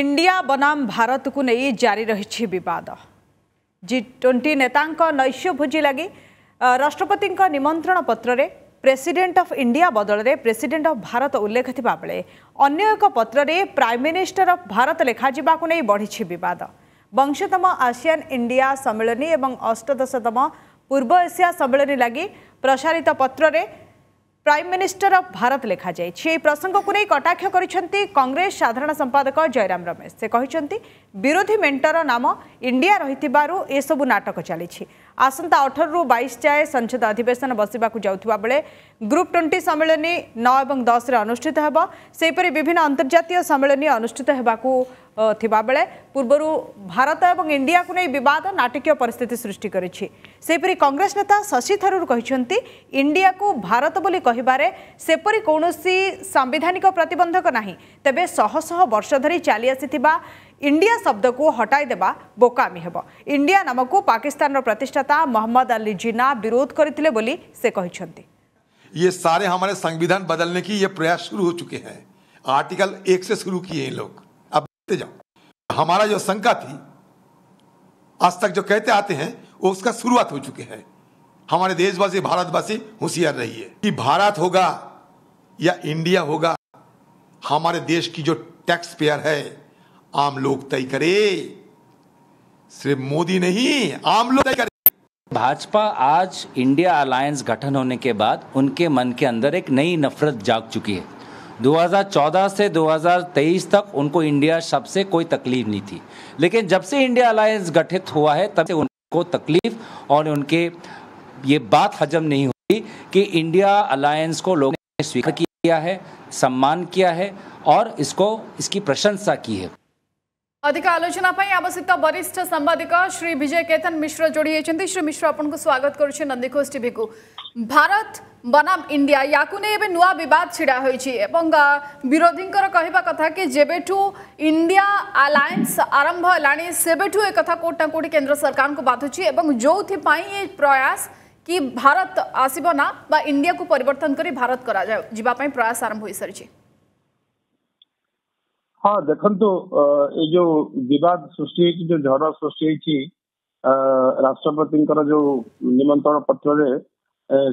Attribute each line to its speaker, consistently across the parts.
Speaker 1: India ବନାମ ଭାରତକୁ ନେଇ ଜାରି ରହିଛି ବିବାଦ ଜି ଟ୍ୱେଣ୍ଟି ନେତାଙ୍କ ନୈଶ୍ୟ ଭୋଜି ଲାଗି ରାଷ୍ଟ୍ରପତିଙ୍କ ନିମନ୍ତ୍ରଣ ପତ୍ରରେ ପ୍ରେସିଡେଣ୍ଟ ଅଫ୍ ଇଣ୍ଡିଆ ବଦଳରେ ପ୍ରେସିଡେଣ୍ଟ ଅଫ୍ ଭାରତ ଉଲ୍ଲେଖ ଥିବାବେଳେ ଅନ୍ୟ ଏକ ପତ୍ରରେ ପ୍ରାଇମ୍ ମିନିଷ୍ଟର ଅଫ୍ ଭାରତ ଲେଖାଯିବାକୁ ନେଇ ବଢ଼ିଛି ବିବାଦ ବଂଶତମ ଆସିଆନ୍ ଇଣ୍ଡିଆ ସମ୍ମିଳନୀ ଏବଂ ଅଷ୍ଟଦଶତମ ପୂର୍ବ ଏସିଆ ସମ୍ମିଳନୀ ଲାଗି ପ୍ରସାରିତ ପତ୍ରରେ ପ୍ରାଇମ୍ ମିନିଷ୍ଟର ଅଫ୍ ଭାରତ ଲେଖାଯାଇଛି ଏହି ପ୍ରସଙ୍ଗକୁ ନେଇ କଟାକ୍ଷ କରିଛନ୍ତି କଂଗ୍ରେସ ସାଧାରଣ ସମ୍ପାଦକ ଜୟରାମ ରମେଶ ସେ କହିଛନ୍ତି ବିରୋଧୀ ମେଣ୍ଟର ନାମ ଇଣ୍ଡିଆ ରହିଥିବାରୁ ଏସବୁ ନାଟକ ଚାଲିଛି ଆସନ୍ତା ଅଠରରୁ ବାଇଶ ଯାଏ ସଂସଦ ଅଧିବେଶନ ବସିବାକୁ ଯାଉଥିବା ବେଳେ ଗ୍ରୁପ୍ ଟ୍ୱେଣ୍ଟି ସମ୍ମିଳନୀ ନଅ ଏବଂ ଦଶରେ ଅନୁଷ୍ଠିତ ହେବ ସେହିପରି ବିଭିନ୍ନ ଅନ୍ତର୍ଜାତୀୟ ସମ୍ମିଳନୀ ଅନୁଷ୍ଠିତ ହେବାକୁ ଥିବାବେଳେ ପୂର୍ବରୁ ଭାରତ ଏବଂ ଇଣ୍ଡିଆକୁ ନେଇ ବିବାଦ ନାଟକୀୟ ପରିସ୍ଥିତି ସୃଷ୍ଟି କରିଛି ସେହିପରି କଂଗ୍ରେସ ନେତା ଶଶି ଥରୁର୍ କହିଛନ୍ତି ଇଣ୍ଡିଆକୁ ଭାରତ ବୋଲି କହିବାରେ ସେପରି କୌଣସି ସାମ୍ବିଧାନିକ ପ୍ରତିବନ୍ଧକ ନାହିଁ ତେବେ ଶହ ଶହ ବର୍ଷ ଧରି ଚାଲିଆସିଥିବା इंडिया शब्द को हटाई देवा बोकामी हे इंडिया नाम को पाकिस्तान प्रतिष्ठाता मोहम्मद अली जिना विरोध करते से କହିଛନ୍ତି
Speaker 2: ये सारे हमारे संविधान बदलने की ये प्रयास शुरू हो चुके हैं आर्टिकल एक से शुरू किए हैं लोग अब देखते जाओ हमारा जो शंका थी आज तक जो कहते आते हैं वो उसका शुरुआत हो चुके हैं हमारे देशवासी भारतवासी होशियार रही है कि भारत होगा या इंडिया होगा हमारे देश की जो टैक्स पेयर है आम लोग तय करे सिर्फ मोदी नहीं आम लोग तय करे
Speaker 3: भाजपा आज इंडिया अलायंस गठन होने के बाद उनके मन के अंदर एक नई नफरत जाग चुकी है 2014 से 2023 तक उनको इंडिया शब्द से कोई तकलीफ नहीं थी लेकिन जब से इंडिया अलायंस गठित हुआ है तब से उनको तकलीफ और उनके ये बात हजम नहीं हुई कि इंडिया अलायंस को लोगों ने स्वीकार किया है सम्मान किया है और इसको इसकी प्रशंसा की है
Speaker 4: अधिक आलोचना आवश्यक वरिष्ठ साम्बादिक श्री विजय केतन मिश्र जोड़ी श्री मिश्र आपको स्वागत कर नंदीघोष टी को भारत बनाम इंडिया या नहीं नुआ बद छिड़ा विरोधी कहवा कथा कि जेबेठू इंडिया आलायंस आरंभ है सेबेठू एक कौटा कौटी केन्द्र सरकार को बाधुची जो ये प्रयास कि भारत आसबना इंडिया को परिवर्तन कर भारत कर प्रयास आरंभ हो सारी
Speaker 5: हाँ देखो ये बद सृष्टि जो झड़ सृष्टि राष्ट्रपति जो निमंत्रण पत्र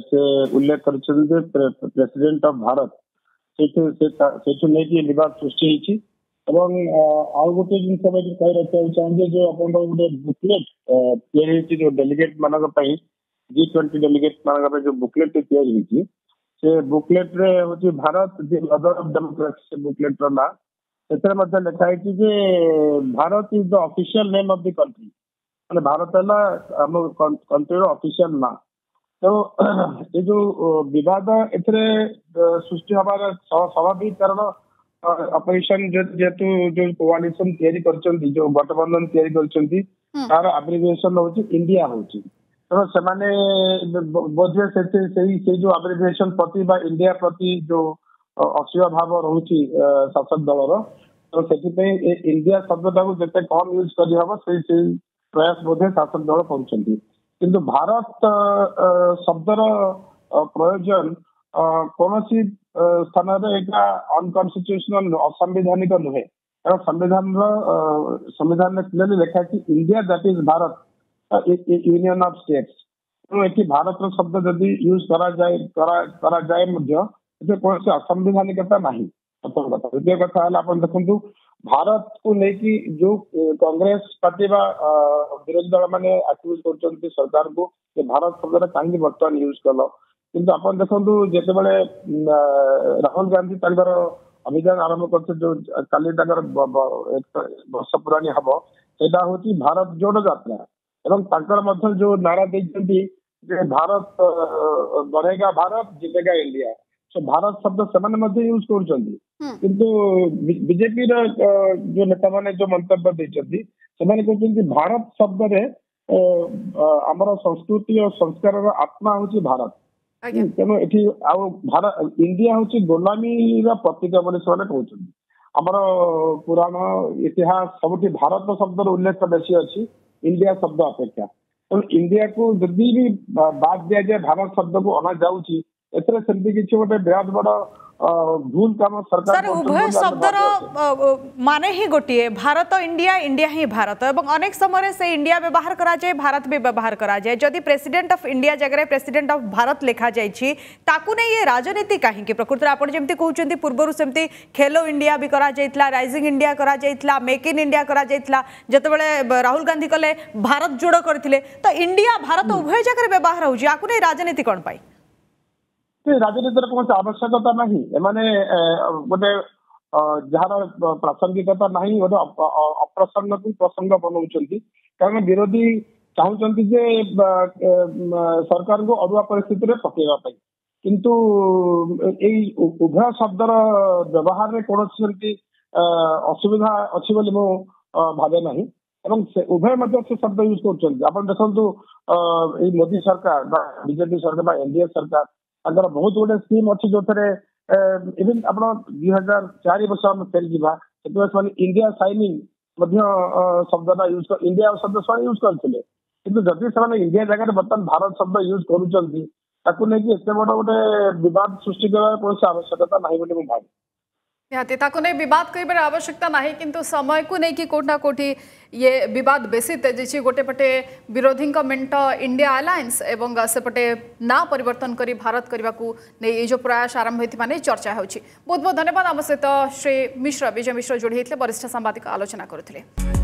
Speaker 5: से उल्लेख कर प्रेसिडेंट ऑफ भारत से नहीं बद सृष्टि आउ गोटे जिन कह रखा चाहिए जो आप गोटे बुकलेट तैयारी जो डेलीगेट मानी जी ट्वेंटी डेलीगेट मान जो बुकलेट तैयारी से बुकलेट रे Bharat the mother of democracy booklet रहा ಇದರ ಲೆಖಾಯಿತು ଯେ Bharat is the official name of the country ମାନେ ଭାରତ ହେଲା ଆମ କଣ୍ଟ୍ରିର ଅଫିସିଆଲ ନାଁ ତେଣୁ ଏ ଯୋଉ ବିବାଦ ଏଥିରେ ସୃଷ୍ଟି ହେବାର ସ୍ୱାଭାବିକ କାରଣ ଅପୋଜିସନ ଯେହେତୁ ଯୋଉ କୋଆଲିସନ ତିଆରି କରିଛନ୍ତି ଯୋଉ ଗଠବନ୍ଧନ ତିଆରି କରିଛନ୍ତି ତାର ଆବ୍ରିଭିଏସନ ହଉଛି ଇଣ୍ଡିଆ ହଉଛି ତେଣୁ ସେମାନେ ବୋଧେ ସେଇ ସେଇ ଯୋଉ ଆବ୍ରିଭିଏସନ ପ୍ରତି ବା ଇଣ୍ଡିଆ ପ୍ରତି ଯୋଉ ଅସ୍ୱୀୟ ଭାବ ରହୁଛି ଶାସକ ଦଳର ତ ସେଥିପାଇଁ ଏ ଇଣ୍ଡିଆ ଶବ୍ଦଟାକୁ ଯେତେ କମ୍ ୟୁଜ୍ କରିହେବ ସେଇ ସେଇ ପ୍ରୟାସ ବୋଧେ ଶାସକ ଦଳ କରୁଛନ୍ତି କିନ୍ତୁ ଭାରତ ଶବ୍ଦର ପ୍ରୟୋଜନ କୌଣସି ସ୍ଥାନରେ ଏଇଟା ଅନକନଷ୍ଟିଚ୍ୟୁସନାଲ ଅସାମ୍ବିଧାନିକ ନୁହେଁ କାରଣ ସମ୍ବିଧାନର ସମ୍ବିଧାନରେ କ୍ଲିୟରଲି ଲେଖା ଅଛି India that is Bharat union of states ତେଣୁ ଏଠି ଭାରତର ଶବ୍ଦ ଯଦି ୟୁଜ କରାଯାଏ କରାଯାଏ ମଧ୍ୟ ସେଥିରେ କୌଣସି ଅସମ୍ବିଧାନିକତା କଥା ନାହିଁ ପ୍ରଥମ କଥା ଦ୍ୱିତୀୟ କଥା ହେଲା ଆପଣ ଦେଖନ୍ତୁ ଭାରତକୁ ନେଇକି ଯୋଉ କଂଗ୍ରେସ ପାର୍ଟି ବା ବିରୋଧୀ ଦଳ ମାନେ ଆକ୍ୟୁଜ କରୁଛନ୍ତି ସରକାରଙ୍କୁ ଯେ ଭାରତ ଶବ୍ଦଟା କାହିଁକି ବର୍ତ୍ତମାନ ୟୁଜ କଲ କିନ୍ତୁ ଆପଣ ଦେଖନ୍ତୁ ଯେତେବେଳେ ରାହୁଲ ଗାନ୍ଧୀ ତାଙ୍କର ଅଭିଯାନ ଆରମ୍ଭ କରିଥିଲେ ଯୋଉ କାଲି ତାଙ୍କର ବର୍ଷ ପୁରାଣୀ ହବ ସେଇଟା ହଉଛି ଭାରତ ଯୋଡ ଯାତ୍ରା ଏବଂ ତାଙ୍କର ମଧ୍ୟ ଯୋଉ ନାରା ଦେଇଛନ୍ତି ଯେ ଭାରତ ଗଢେଗା ଭାରତ ଜିତେଗା ଇଣ୍ଡିଆ सो भारत शब्द से यूज कर बीजेपी जो नेता मैंने जो मंत्य देखने कहते भारत शब्द से आम संस्कृति और संस्कार आत्मा हूँ भारत तेनाली इंडिया हूँ गोलामी रतीक कहते आमर पुराण इतिहास सब भारत शब्द उल्लेख बेस अच्छी इंडिया शब्द अपेक्षा तेनाली इंडिया को यदि भी बात दि जाए भारत शब्द को अना जाऊँगी ଏଥିରେ ସେମିତି କିଛି ଗୋଟେ ବିରାଟ ବଡ ଭୁଲ କାମ ସରକାର
Speaker 1: ଉଭୟ ଶବ୍ଦର ମାନେ ହିଁ ଗୋଟିଏ ଭାରତ ଇଣ୍ଡିଆ ଇଣ୍ଡିଆ ହିଁ ଭାରତ ଏବଂ ଅନେକ ସମୟରେ ସେ ଇଣ୍ଡିଆ ବ୍ୟବହାର କରାଯାଏ ଭାରତ ବି ବ୍ୟବହାର କରାଯାଏ ଯଦି ପ୍ରେସିଡେଣ୍ଟ ଅଫ୍ ଇଣ୍ଡିଆ ଜାଗାରେ ପ୍ରେସିଡେଣ୍ଟ ଅଫ୍ ଭାରତ ଲେଖାଯାଇଛି ତାକୁ ନେଇ ଏ ରାଜନୀତି କାହିଁକି ପ୍ରକୃତରେ ଆପଣ ଯେମିତି କହୁଛନ୍ତି ପୂର୍ବରୁ ସେମିତି ଖେଲୋ ଇଣ୍ଡିଆ ବି କରାଯାଇଥିଲା ରାଇଜିଂ ଇଣ୍ଡିଆ କରାଯାଇଥିଲା ମେକ୍ ଇନ୍ ଇଣ୍ଡିଆ କରାଯାଇଥିଲା ଯେତେବେଳେ ରାହୁଲ ଗାନ୍ଧୀ କଲେ ଭାରତ ଯୋଡ଼ କରିଥିଲେ ତ ଇଣ୍ଡିଆ ଭାରତ ଉଭୟ ଜାଗାରେ ବ୍ୟବହାର ହେଉଛି ଆକୁ ନେଇ ରାଜନୀତି କ'ଣ ପାଇଁ
Speaker 5: ରାଜନୀତି ଦ୍ୱାରା କୌଣସି ଆବଶ୍ୟକତା ନାହିଁ ଏମାନେ ଗୋଟେ ଯାହାର ପ୍ରାସଙ୍ଗିକତା ନାହିଁ ଗୋଟେ ଅପ୍ରସଙ୍ଗକୁ ପ୍ରସଙ୍ଗ ବନଉଛନ୍ତି କାରଣ ବିରୋଧୀ ଚାହୁଁଛନ୍ତି ଯେ ସରକାରଙ୍କୁ ଅରୁଆ ପରିସ୍ଥିତିରେ ପକେଇବା ପାଇଁ କିନ୍ତୁ ଏଇ ଉଭୟ ଶବ୍ଦର ବ୍ୟବହାରରେ କୌଣସି ସେମିତି ଅସୁବିଧା ଅଛି ବୋଲି ମୁଁ ଭାବେ ନାହିଁ ଏବଂ ସେ ଉଭୟ ମଧ୍ୟ ସେ ଶବ୍ଦ ୟୁଜ୍ କରୁଛନ୍ତି ଆପଣ ଦେଖନ୍ତୁ ଏଇ ମୋଦି ସରକାର ବା ବିଜେପି ସରକାର ବା ଏନଡିଏ ସରକାର ତାଙ୍କର ବହୁତ ଗୁଡେ ସ୍କିମ୍ ଅଛି ଯୋଉଥିରେ ଇଭିନ୍ ଆପଣ ଦୁଇ ହଜାର ଚାରି ବର୍ଷ ଆମେ ଫେରିଯିବା ସେତେବେଳେ ସେମାନେ ଇଣ୍ଡିଆ ସାଇନିଂ ମଧ୍ୟ ଶବ୍ଦଟା ୟୁଜ୍ ଇଣ୍ଡିଆ ଶବ୍ଦ ସେମାନେ ୟୁଜ୍ କରିଥିଲେ କିନ୍ତୁ ଯଦି ସେମାନେ ଇଣ୍ଡିଆ ଜାଗାରେ ବର୍ତ୍ତମାନ ଭାରତ ଶବ୍ଦ ୟୁଜ୍ କରୁଛନ୍ତି ତାକୁ ନେଇକି ଏତେ ବଡ ଗୋଟେ ବିବାଦ ସୃଷ୍ଟି କରିବାର କୌଣସି ଆବଶ୍ୟକତା ନାହିଁ ବୋଲି ମୁଁ ଭାବେ
Speaker 4: ત્યાંથી તકોને વિવાદ કરવા આવશ્યકતા समय કિંતુ સમયકુ कौटना कौटी ये बिवाद बेसी जी गोटेपटे विरोधी मेट इंडिया आलायंस एवं सेपटे ना परिवर्तन करी भारत करने को नहीं जो प्रयास आरंभ होता नहीं चर्चा हो बहुत बहुत धन्यवाद आम सहित श्री मिश्र विजय मिश्र जोड़ी होते वरिष्ठ सांबादिक आलोचना करुले